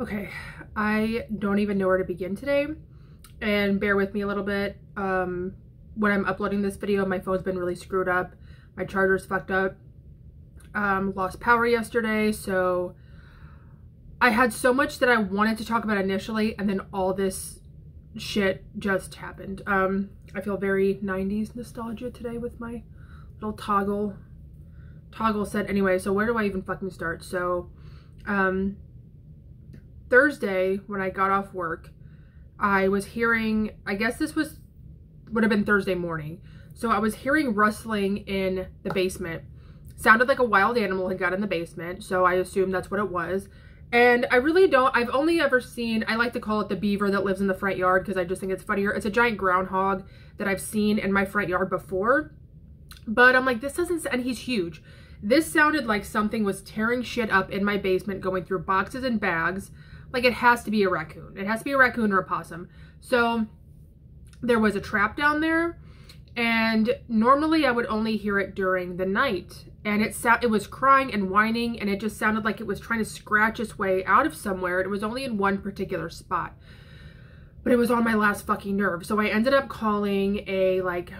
Okay, I don't even know where to begin today. And bear with me a little bit. Um, when I'm uploading this video, my phone's been really screwed up. My charger's fucked up. Um, lost power yesterday, so I had so much that I wanted to talk about initially, and then all this shit just happened. Um, I feel very 90s nostalgia today with my little toggle toggle set. Anyway, so where do I even fucking start? So, um, Thursday, when I got off work, I was hearing, I guess this was, would have been Thursday morning. So I was hearing rustling in the basement. Sounded like a wild animal had got in the basement. So I assumed that's what it was. And I really don't, I've only ever seen, I like to call it the beaver that lives in the front yard because I just think it's funnier. It's a giant groundhog that I've seen in my front yard before. But I'm like, this doesn't, and he's huge. This sounded like something was tearing shit up in my basement, going through boxes and bags. Like it has to be a raccoon. It has to be a raccoon or a possum. So there was a trap down there and normally I would only hear it during the night and it it was crying and whining and it just sounded like it was trying to scratch its way out of somewhere. It was only in one particular spot. But it was on my last fucking nerve. So I ended up calling a like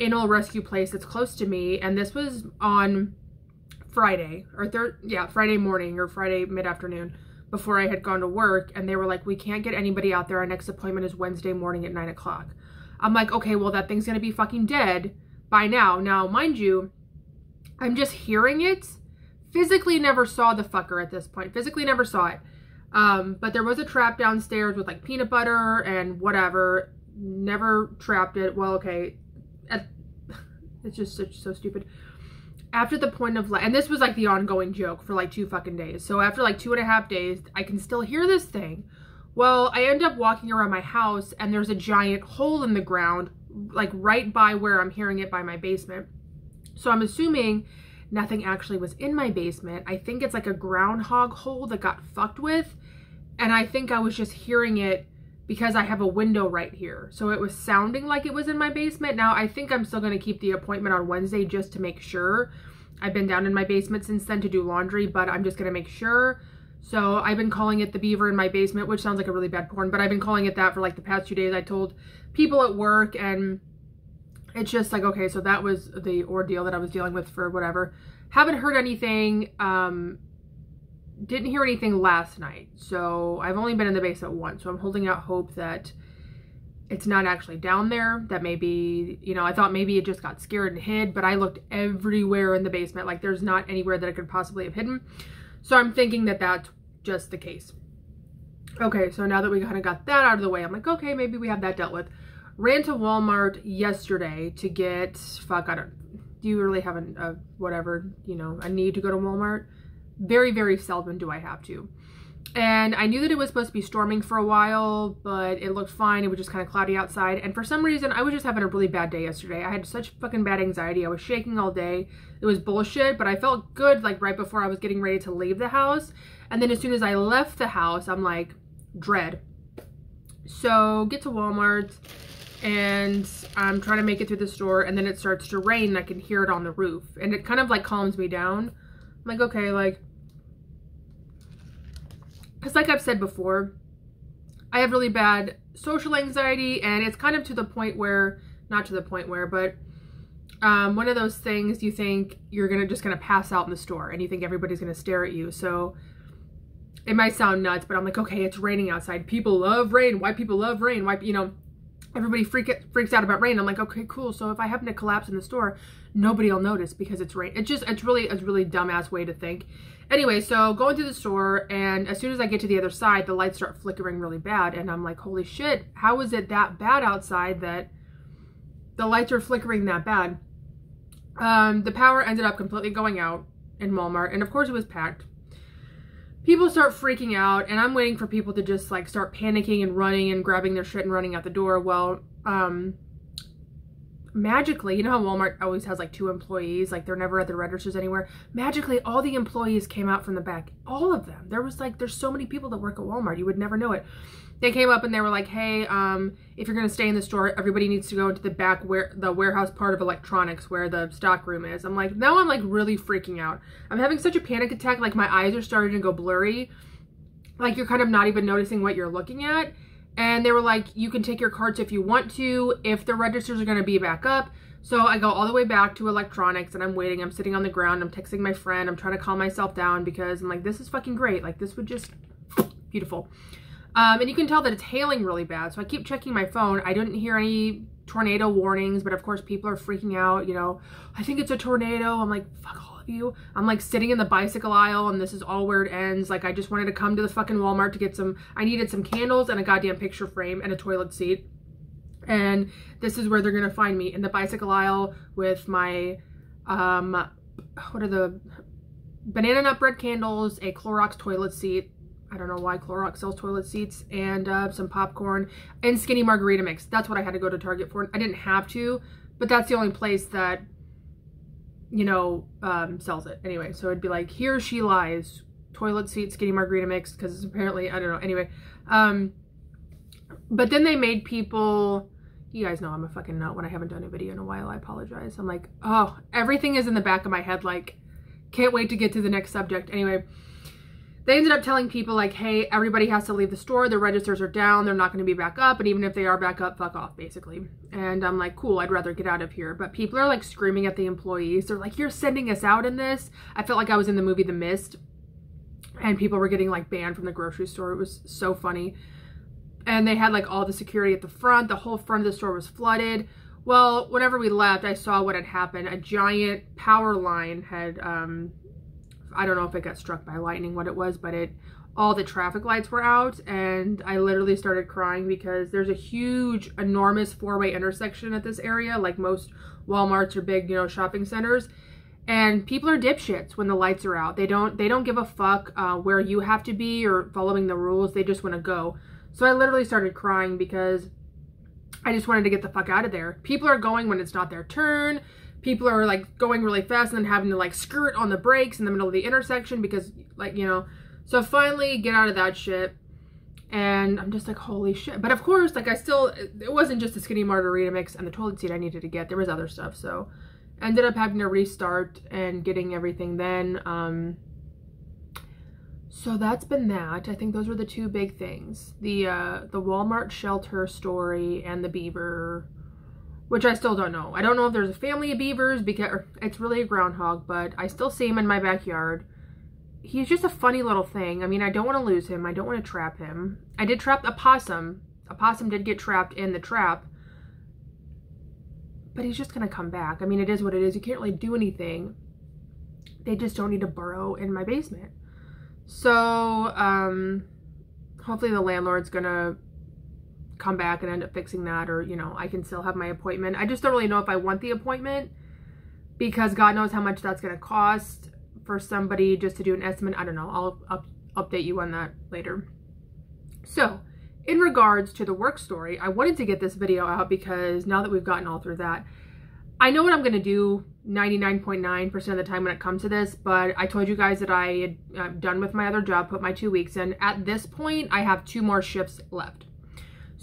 animal rescue place that's close to me and this was on Friday or third yeah, Friday morning or Friday mid-afternoon before I had gone to work and they were like, we can't get anybody out there. Our next appointment is Wednesday morning at nine o'clock. I'm like, okay, well that thing's gonna be fucking dead by now. Now, mind you, I'm just hearing it. Physically never saw the fucker at this point. Physically never saw it. Um, but there was a trap downstairs with like peanut butter and whatever. Never trapped it. Well, okay. It's just such so stupid after the point of, and this was like the ongoing joke for like two fucking days. So after like two and a half days, I can still hear this thing. Well, I end up walking around my house and there's a giant hole in the ground, like right by where I'm hearing it by my basement. So I'm assuming nothing actually was in my basement. I think it's like a groundhog hole that got fucked with. And I think I was just hearing it because I have a window right here. So it was sounding like it was in my basement. Now, I think I'm still going to keep the appointment on Wednesday just to make sure. I've been down in my basement since then to do laundry, but I'm just going to make sure. So I've been calling it the beaver in my basement, which sounds like a really bad porn, but I've been calling it that for like the past two days. I told people at work and it's just like, okay, so that was the ordeal that I was dealing with for whatever. Haven't heard anything. Um, didn't hear anything last night, so I've only been in the basement once, so I'm holding out hope that it's not actually down there, that maybe, you know, I thought maybe it just got scared and hid, but I looked everywhere in the basement, like there's not anywhere that it could possibly have hidden, so I'm thinking that that's just the case. Okay, so now that we kind of got that out of the way, I'm like, okay, maybe we have that dealt with. Ran to Walmart yesterday to get, fuck, I don't, do you really have a, a whatever, you know, a need to go to Walmart? Very, very seldom do I have to. And I knew that it was supposed to be storming for a while, but it looked fine. It was just kind of cloudy outside. And for some reason, I was just having a really bad day yesterday. I had such fucking bad anxiety. I was shaking all day. It was bullshit, but I felt good like right before I was getting ready to leave the house. And then as soon as I left the house, I'm like, dread. So get to Walmart and I'm trying to make it through the store and then it starts to rain I can hear it on the roof. And it kind of like calms me down. Like, okay, like, because like I've said before, I have really bad social anxiety and it's kind of to the point where, not to the point where, but um, one of those things you think you're gonna just gonna pass out in the store and you think everybody's gonna stare at you. So it might sound nuts, but I'm like, okay, it's raining outside. People love rain. White people love rain. White, you know, everybody freak it, freaks out about rain. I'm like, okay, cool. So if I happen to collapse in the store, nobody will notice because it's rain. It's just, it's really, it's really dumbass way to think. Anyway, so going through the store and as soon as I get to the other side, the lights start flickering really bad. And I'm like, holy shit, how is it that bad outside that the lights are flickering that bad? Um, the power ended up completely going out in Walmart. And of course it was packed people start freaking out and I'm waiting for people to just like start panicking and running and grabbing their shit and running out the door. Well, um, magically, you know how Walmart always has like two employees, like they're never at the registers anywhere. Magically, all the employees came out from the back. All of them. There was like, there's so many people that work at Walmart. You would never know it they came up and they were like, hey, um, if you're going to stay in the store, everybody needs to go into the back where the warehouse part of electronics where the stock room is. I'm like, now I'm like really freaking out. I'm having such a panic attack. Like my eyes are starting to go blurry. like you're kind of not even noticing what you're looking at. And they were like, you can take your carts if you want to, if the registers are going to be back up. So I go all the way back to electronics and I'm waiting. I'm sitting on the ground. I'm texting my friend. I'm trying to calm myself down because I'm like, this is fucking great. Like this would just beautiful. Um, and you can tell that it's hailing really bad. So I keep checking my phone. I didn't hear any tornado warnings, but of course people are freaking out, you know, I think it's a tornado. I'm like, fuck all of you. I'm like sitting in the bicycle aisle and this is all where it ends. Like I just wanted to come to the fucking Walmart to get some, I needed some candles and a goddamn picture frame and a toilet seat. And this is where they're going to find me in the bicycle aisle with my, um, what are the, banana nut bread candles, a Clorox toilet seat, I don't know why Clorox sells toilet seats and uh, some popcorn and skinny margarita mix. That's what I had to go to Target for. I didn't have to, but that's the only place that, you know, um, sells it. Anyway, so it'd be like, here she lies, toilet seat, skinny margarita mix, because apparently, I don't know. Anyway, um, but then they made people, you guys know I'm a fucking nut when I haven't done a video in a while. I apologize. I'm like, oh, everything is in the back of my head. Like, can't wait to get to the next subject. Anyway, they ended up telling people like, hey, everybody has to leave the store. The registers are down. They're not going to be back up. And even if they are back up, fuck off, basically. And I'm like, cool, I'd rather get out of here. But people are like screaming at the employees. They're like, you're sending us out in this. I felt like I was in the movie The Mist. And people were getting like banned from the grocery store. It was so funny. And they had like all the security at the front. The whole front of the store was flooded. Well, whenever we left, I saw what had happened. A giant power line had um, I don't know if it got struck by lightning, what it was, but it all the traffic lights were out and I literally started crying because there's a huge, enormous four-way intersection at this area, like most Walmarts or big, you know, shopping centers. And people are dipshits when the lights are out. They don't they don't give a fuck uh, where you have to be or following the rules. They just want to go. So I literally started crying because I just wanted to get the fuck out of there. People are going when it's not their turn people are like going really fast and then having to like skirt on the brakes in the middle of the intersection because like, you know, so finally get out of that shit. And I'm just like, holy shit. But of course, like I still, it wasn't just the skinny margarita mix and the toilet seat I needed to get. There was other stuff. So ended up having to restart and getting everything then. Um, so that's been that. I think those were the two big things. The, uh, the Walmart shelter story and the beaver which I still don't know. I don't know if there's a family of beavers because it's really a groundhog, but I still see him in my backyard. He's just a funny little thing. I mean, I don't want to lose him. I don't want to trap him. I did trap a possum. A possum did get trapped in the trap. But he's just going to come back. I mean, it is what it is. You can't really do anything. They just don't need to burrow in my basement. So, um, hopefully the landlord's going to come back and end up fixing that or, you know, I can still have my appointment. I just don't really know if I want the appointment because God knows how much that's going to cost for somebody just to do an estimate. I don't know. I'll up, update you on that later. So, in regards to the work story, I wanted to get this video out because now that we've gotten all through that, I know what I'm going to do 99.9% of the time when it comes to this, but I told you guys that I had done with my other job, put my two weeks in. At this point, I have two more shifts left.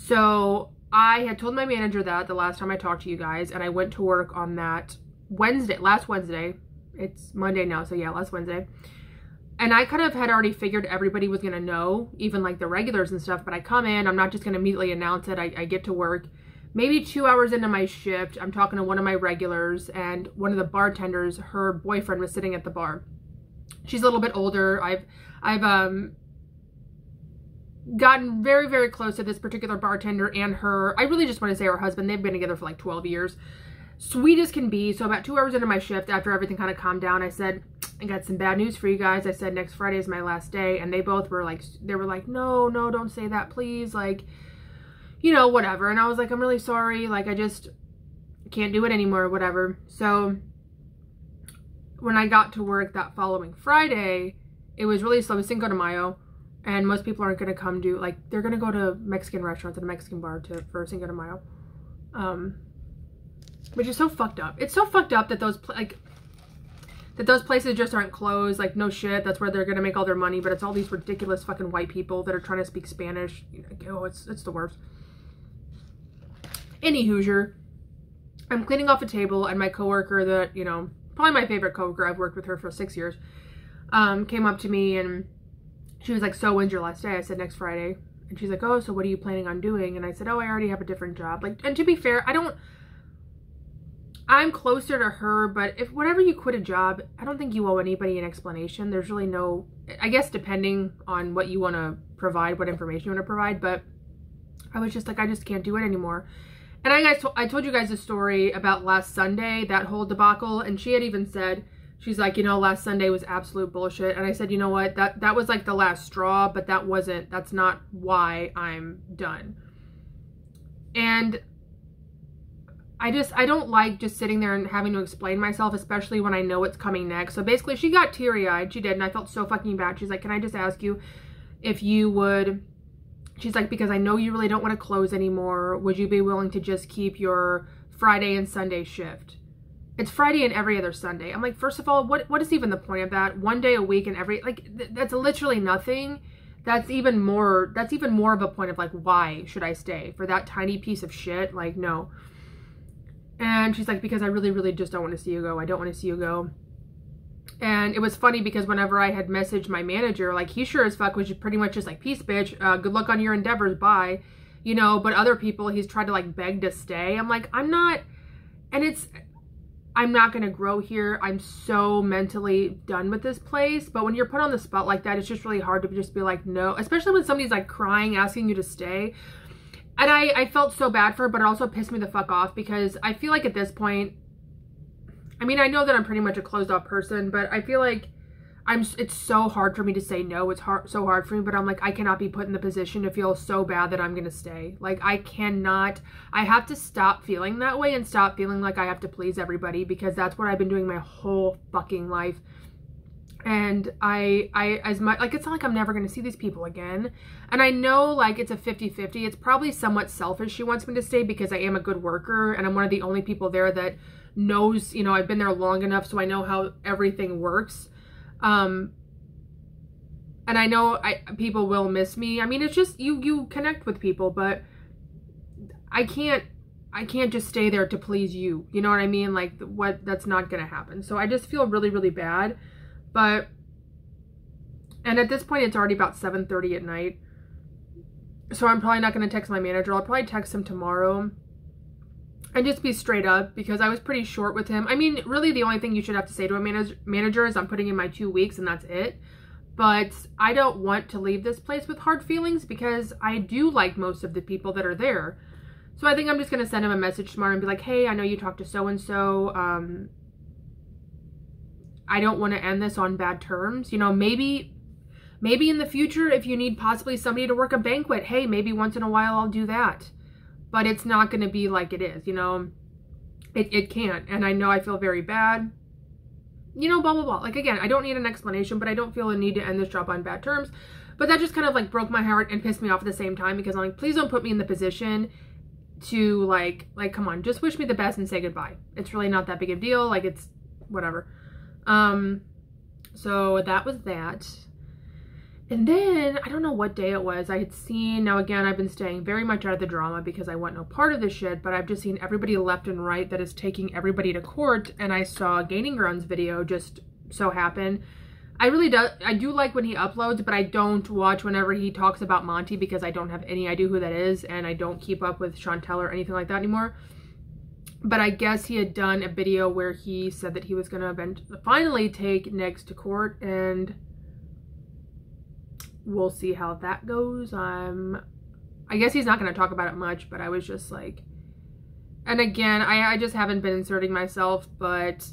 So I had told my manager that the last time I talked to you guys, and I went to work on that Wednesday, last Wednesday. It's Monday now, so yeah, last Wednesday. And I kind of had already figured everybody was going to know, even like the regulars and stuff, but I come in, I'm not just going to immediately announce it. I, I get to work. Maybe two hours into my shift, I'm talking to one of my regulars, and one of the bartenders, her boyfriend was sitting at the bar. She's a little bit older. I've I've um gotten very, very close to this particular bartender and her, I really just want to say her husband. They've been together for like 12 years. Sweet as can be. So about two hours into my shift, after everything kind of calmed down, I said, I got some bad news for you guys. I said, next Friday is my last day. And they both were like, they were like, no, no, don't say that, please. Like, you know, whatever. And I was like, I'm really sorry. Like, I just can't do it anymore, whatever. So when I got to work that following Friday, it was really slow. It Cinco de Mayo and most people aren't going to come do like they're going to go to Mexican restaurants and a Mexican bar to for Cinco de Mayo, um, which is so fucked up. It's so fucked up that those like that those places just aren't closed. Like no shit, that's where they're going to make all their money. But it's all these ridiculous fucking white people that are trying to speak Spanish. Oh, it's it's the worst. Any Hoosier, I'm cleaning off a table, and my coworker that you know probably my favorite coworker. I've worked with her for six years. Um, came up to me and she was like, so when's your last day? I said, next Friday. And she's like, oh, so what are you planning on doing? And I said, oh, I already have a different job. Like, and to be fair, I don't, I'm closer to her, but if whenever you quit a job, I don't think you owe anybody an explanation. There's really no, I guess depending on what you want to provide, what information you want to provide, but I was just like, I just can't do it anymore. And I guys, I told you guys a story about last Sunday, that whole debacle, and she had even said, she's like, you know, last Sunday was absolute bullshit. And I said, you know what, that, that was like the last straw, but that wasn't, that's not why I'm done. And I just, I don't like just sitting there and having to explain myself, especially when I know what's coming next. So basically she got teary eyed. She did. And I felt so fucking bad. She's like, can I just ask you if you would she's like, because I know you really don't want to close anymore. Would you be willing to just keep your Friday and Sunday shift? It's Friday and every other Sunday. I'm like, first of all, what what is even the point of that? One day a week and every like th that's literally nothing. That's even more that's even more of a point of like why should I stay for that tiny piece of shit? Like no. And she's like, because I really, really just don't want to see you go. I don't want to see you go. And it was funny because whenever I had messaged my manager, like he sure as fuck was pretty much just like, peace, bitch. Uh, good luck on your endeavors. Bye. You know, but other people, he's tried to like beg to stay. I'm like, I'm not, and it's, I'm not going to grow here. I'm so mentally done with this place. But when you're put on the spot like that, it's just really hard to just be like, no, especially when somebody's like crying, asking you to stay. And I, I felt so bad for her, but it also pissed me the fuck off because I feel like at this point, I mean, I know that I'm pretty much a closed off person, but I feel like I'm it's so hard for me to say no. It's hard so hard for me, but I'm like I cannot be put in the position to feel so bad that I'm going to stay. Like I cannot I have to stop feeling that way and stop feeling like I have to please everybody because that's what I've been doing my whole fucking life. And I I as much like it's not like I'm never going to see these people again. And I know like it's a 50-50. It's probably somewhat selfish she wants me to stay because I am a good worker and I'm one of the only people there that knows, you know, I've been there long enough so I know how everything works. Um, and I know I people will miss me. I mean, it's just you you connect with people, but I can't I can't just stay there to please you. You know what I mean? Like what that's not going to happen. So I just feel really really bad. But and at this point it's already about 7:30 at night. So I'm probably not going to text my manager. I'll probably text him tomorrow and just be straight up because I was pretty short with him. I mean, really the only thing you should have to say to a manage manager is I'm putting in my two weeks and that's it. But I don't want to leave this place with hard feelings because I do like most of the people that are there. So I think I'm just going to send him a message tomorrow and be like, hey, I know you talked to so-and-so. Um, I don't want to end this on bad terms. You know, maybe maybe in the future if you need possibly somebody to work a banquet, hey, maybe once in a while I'll do that but it's not going to be like it is, you know? It, it can't. And I know I feel very bad. You know, blah, blah, blah. Like, again, I don't need an explanation, but I don't feel a need to end this job on bad terms. But that just kind of, like, broke my heart and pissed me off at the same time because I'm like, please don't put me in the position to, like, like, come on, just wish me the best and say goodbye. It's really not that big of a deal. Like, it's whatever. Um, so that was that. And then, I don't know what day it was, I had seen, now again, I've been staying very much out of the drama because I want no part of this shit, but I've just seen everybody left and right that is taking everybody to court, and I saw Gaining Grounds video just so happen. I really do, I do like when he uploads, but I don't watch whenever he talks about Monty because I don't have any idea who that is, and I don't keep up with Chantel or anything like that anymore. But I guess he had done a video where he said that he was going to finally take Negs to court, and we'll see how that goes. Um, I guess he's not going to talk about it much, but I was just like, and again, I, I just haven't been inserting myself, but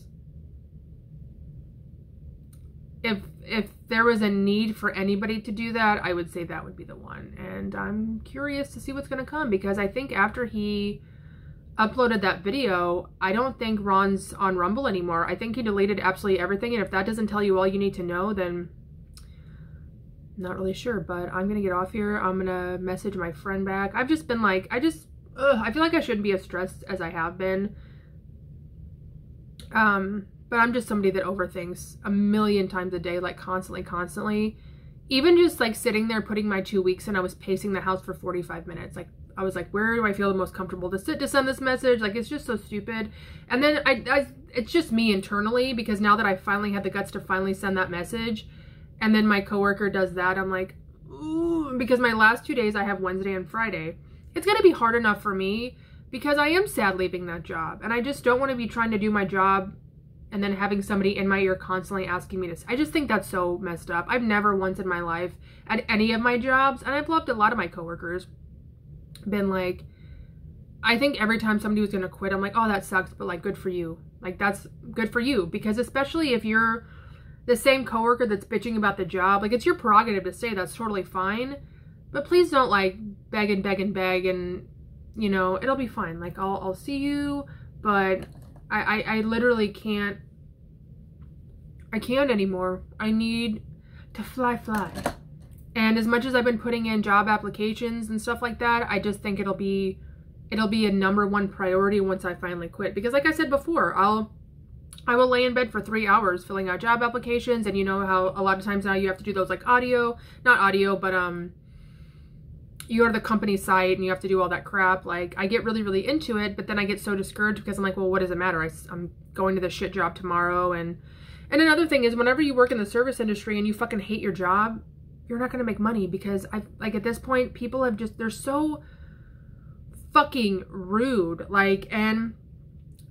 if if there was a need for anybody to do that, I would say that would be the one. And I'm curious to see what's going to come because I think after he uploaded that video, I don't think Ron's on Rumble anymore. I think he deleted absolutely everything. And if that doesn't tell you all you need to know, then not really sure, but I'm gonna get off here. I'm gonna message my friend back. I've just been like, I just, ugh, I feel like I shouldn't be as stressed as I have been. Um, but I'm just somebody that overthinks a million times a day, like constantly, constantly. Even just like sitting there putting my two weeks in, I was pacing the house for 45 minutes. Like I was like, where do I feel the most comfortable to sit to send this message? Like it's just so stupid. And then I, I it's just me internally because now that I finally had the guts to finally send that message, and then my coworker does that, I'm like, ooh, because my last two days I have Wednesday and Friday. It's gonna be hard enough for me because I am sad leaving that job, and I just don't want to be trying to do my job and then having somebody in my ear constantly asking me to. I just think that's so messed up. I've never once in my life at any of my jobs, and I've loved a lot of my coworkers, been like, I think every time somebody was gonna quit, I'm like, oh, that sucks, but like, good for you. Like, that's good for you because especially if you're the same coworker that's bitching about the job, like, it's your prerogative to say that's totally fine, but please don't like beg and beg and beg and you know it'll be fine. Like, I'll I'll see you, but I, I, I literally can't, I can't anymore. I need to fly, fly. And as much as I've been putting in job applications and stuff like that, I just think it'll be, it'll be a number one priority once I finally quit. Because like I said before, I'll, I will lay in bed for three hours filling out job applications. And you know how a lot of times now you have to do those like audio, not audio, but um, you go to the company site and you have to do all that crap. Like, I get really, really into it, but then I get so discouraged because I'm like, well, what does it matter? I, I'm going to the shit job tomorrow. And, and another thing is whenever you work in the service industry and you fucking hate your job, you're not going to make money because I, like at this point, people have just, they're so fucking rude. Like, and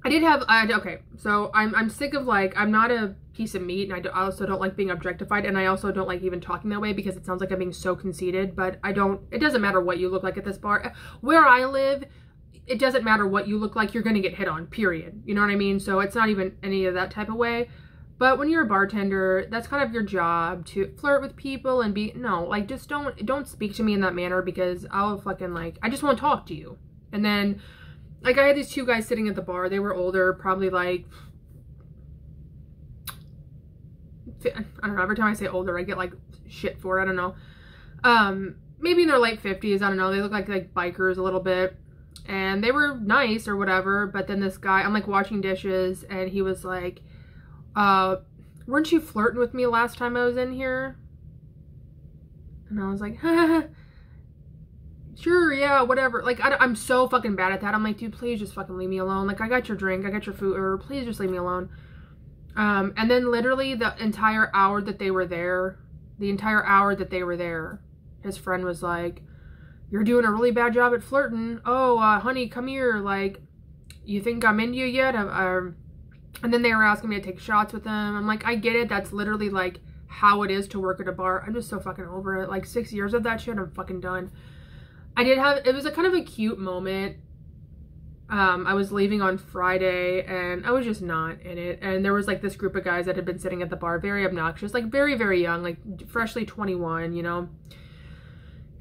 I did have, I, okay, so I'm, I'm sick of like, I'm not a piece of meat and I, do, I, also don't like being objectified and I also don't like even talking that way because it sounds like I'm being so conceited, but I don't, it doesn't matter what you look like at this bar. Where I live, it doesn't matter what you look like, you're to get hit on, period. You know what I mean? So it's not even any of that type of way. But when you're a bartender, that's kind of your job to flirt with people and be, no, like just don't, don't speak to me in that manner because I'll fucking like, I just won't talk to you. And then, like I had these two guys sitting at the bar, they were older, probably like I don't know, every time I say older, I get like shit for it. I don't know. Um, maybe in their late 50s. I don't know. They look like like bikers a little bit. And they were nice or whatever. But then this guy, I'm like washing dishes and he was like, uh, weren't you flirting with me last time I was in here? And I was like, sure, yeah, whatever. Like, I, am so fucking bad at that. I'm like, dude, please just fucking leave me alone. Like, I got your drink, I got your food, or please just leave me alone. Um, and then literally the entire hour that they were there, the entire hour that they were there, his friend was like, you're doing a really bad job at flirting. Oh, uh, honey, come here. Like, you think I'm into you yet? Um, and then they were asking me to take shots with them. I'm like, I get it. That's literally like how it is to work at a bar. I'm just so fucking over it. Like six years of that shit, I'm fucking done. I did have, it was a kind of a cute moment um, I was leaving on Friday and I was just not in it. And there was like this group of guys that had been sitting at the bar, very obnoxious, like very, very young, like freshly 21, you know.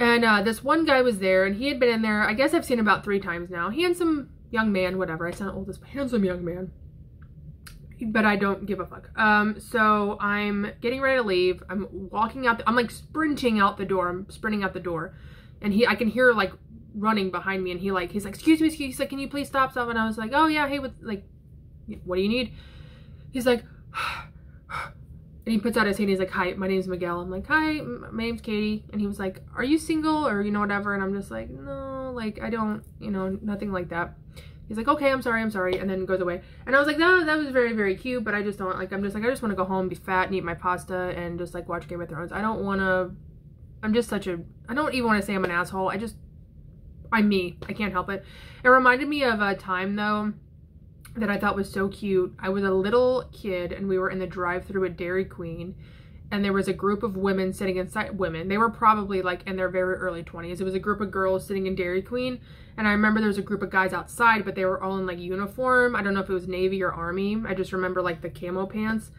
And uh, this one guy was there and he had been in there, I guess I've seen about three times now. Handsome young man, whatever. I sound old as handsome young man. But I don't give a fuck. Um, so I'm getting ready to leave. I'm walking out. The, I'm like sprinting out the door. I'm sprinting out the door. And he, I can hear like running behind me and he like, he's like, excuse me, excuse me. He's like, can you please stop, stop? And I was like, oh yeah, hey, what, like, what do you need? He's like, and he puts out his hand. He's like, hi, my name's Miguel. I'm like, hi, my name's Katie. And he was like, are you single or, you know, whatever. And I'm just like, no, like, I don't, you know, nothing like that. He's like, okay, I'm sorry, I'm sorry. And then goes away. And I was like, no, that was very, very cute. But I just don't, like, I'm just like, I just want to go home, be fat, and eat my pasta, and just, like, watch Game of Thrones. I don't want to, I'm just such a, I don't even want to say I'm an asshole. I just I'm me. I can't help it. It reminded me of a time though that I thought was so cute. I was a little kid and we were in the drive-through at Dairy Queen and there was a group of women sitting inside women. They were probably like in their very early 20s. It was a group of girls sitting in Dairy Queen and I remember there was a group of guys outside but they were all in like uniform. I don't know if it was Navy or Army. I just remember like the camo pants.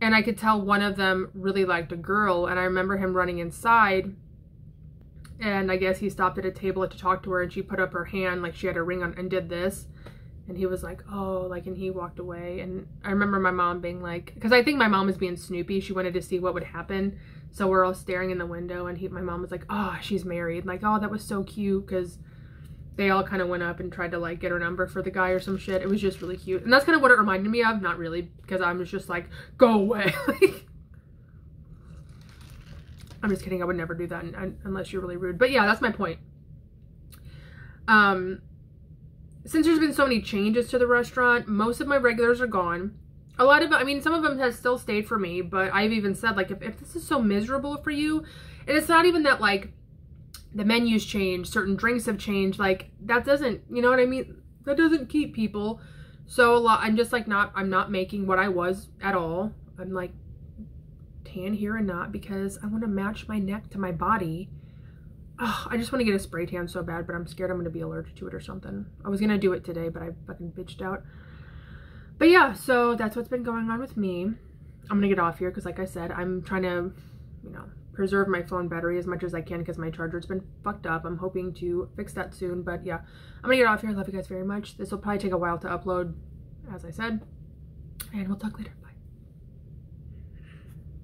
And I could tell one of them really liked a girl and I remember him running inside and I guess he stopped at a table to talk to her and she put up her hand like she had a ring on and did this. And he was like oh like and he walked away. And I remember my mom being like because I think my mom was being snoopy. She wanted to see what would happen. So we're all staring in the window and he my mom was like oh she's married. Like oh that was so cute because they all kind of went up and tried to like get her number for the guy or some shit it was just really cute and that's kind of what it reminded me of not really because I was just like go away I'm just kidding. I would never do that unless you're really rude. But yeah, that's my point. Um, since there's been so many changes to the restaurant, most of my regulars are gone. a lot of I mean some of them has still stayed for me, but I've even said like if, if this is so miserable for you, and it's not even that like the menus change, certain drinks have changed, like that doesn't, you know what I mean? That doesn't keep people. So a lot I'm just like not I'm not making what I was at all. I'm like tan here and not because I want to match my neck to my body. Oh, I just want to get a spray tan so bad, but I'm scared I'm going to be allergic to it or something. I was going to do it today, but I fucking bitched out. But yeah, so that's what's been going on with me. I'm going to get off here because like I said, I'm trying to, you know, preserve my phone battery as much as I can because my charger's been fucked up. I'm hoping to fix that soon. But yeah, I'm to get off here. I love you guys very much. This will probably take a while to upload, as I said. And we'll talk later.